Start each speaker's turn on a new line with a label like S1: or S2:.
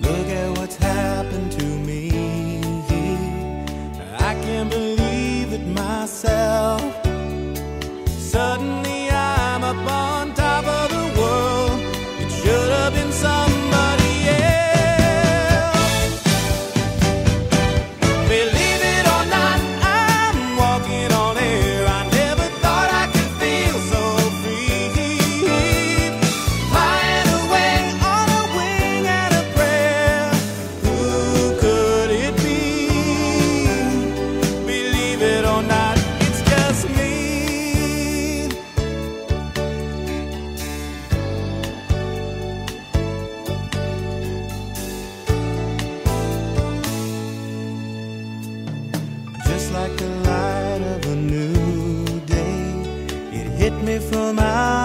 S1: Look at what's happened to me. I can't believe it myself. Like the light of a new day. It hit me from out